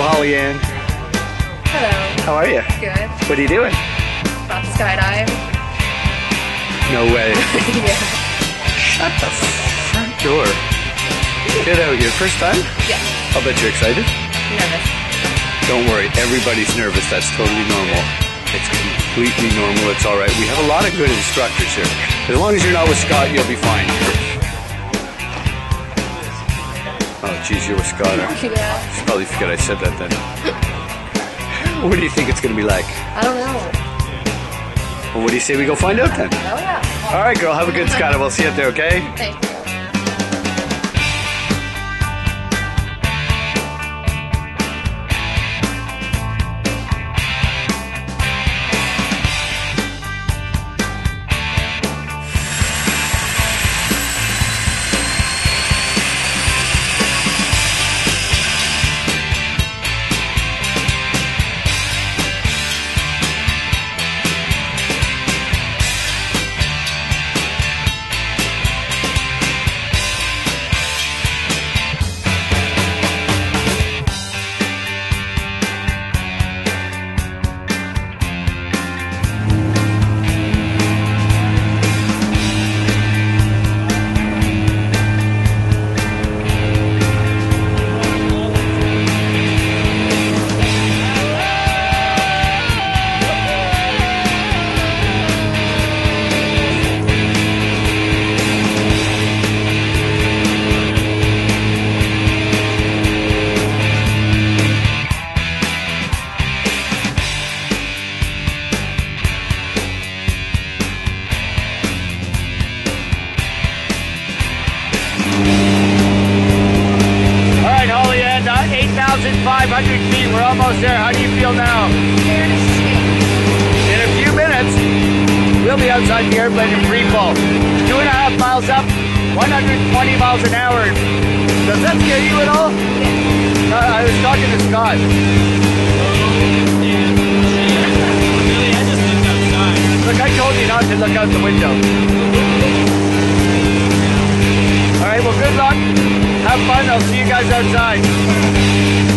Hollyann. Hello. How are you? Good. What are you doing? About to skydive. No way. yeah. Shut the front door. Get out here. First time? Yeah. I'll bet you're excited. Nervous. Don't worry. Everybody's nervous. That's totally normal. It's completely normal. It's all right. We have a lot of good instructors here. As long as you're not with Scott, you'll be fine. Oh, geez, you're a Scott. huh? Yeah. Should probably forget I said that then. what do you think it's going to be like? I don't know. Well, what do you say we go find out then? Oh yeah. All right, girl. Have a good skydive. We'll see you out there, okay? Thank almost there. How do you feel now? In a few minutes, we'll be outside the airplane in free fall. Two and a half miles up, 120 miles an hour. Does that scare you at all? Uh, I was talking to Scott. Look, I told you not to look out the window. All right, well, good luck. Have fun. I'll see you guys outside.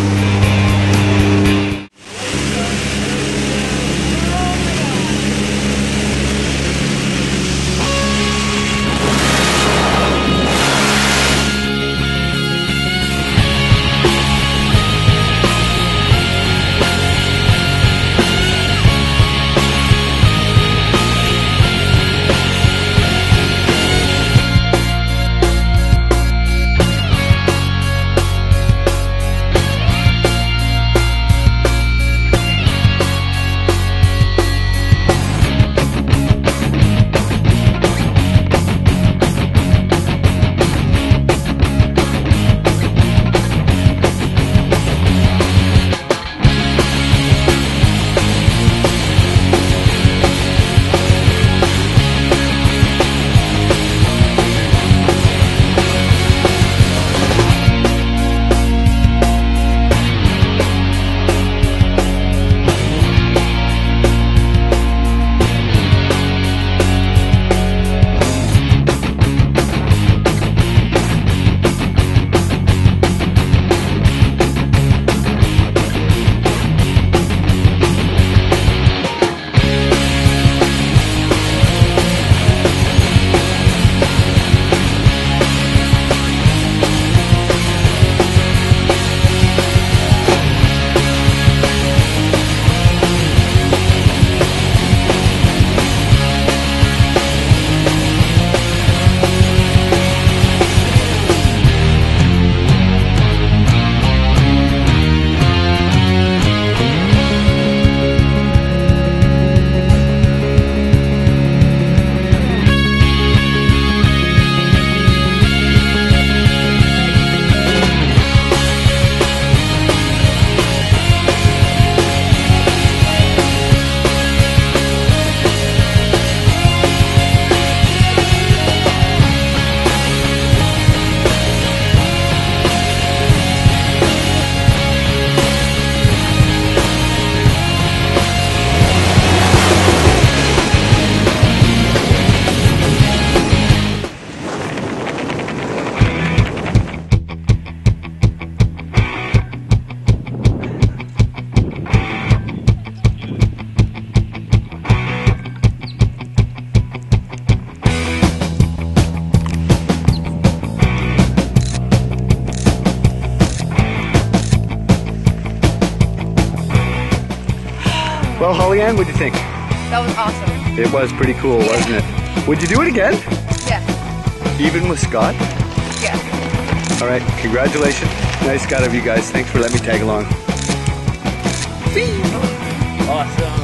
Leanne? What do you think? That was awesome. It was pretty cool, wasn't it? Would you do it again? Yeah. Even with Scott? Yeah. All right, congratulations. Nice Scott of you guys. Thanks for letting me tag along. Awesome.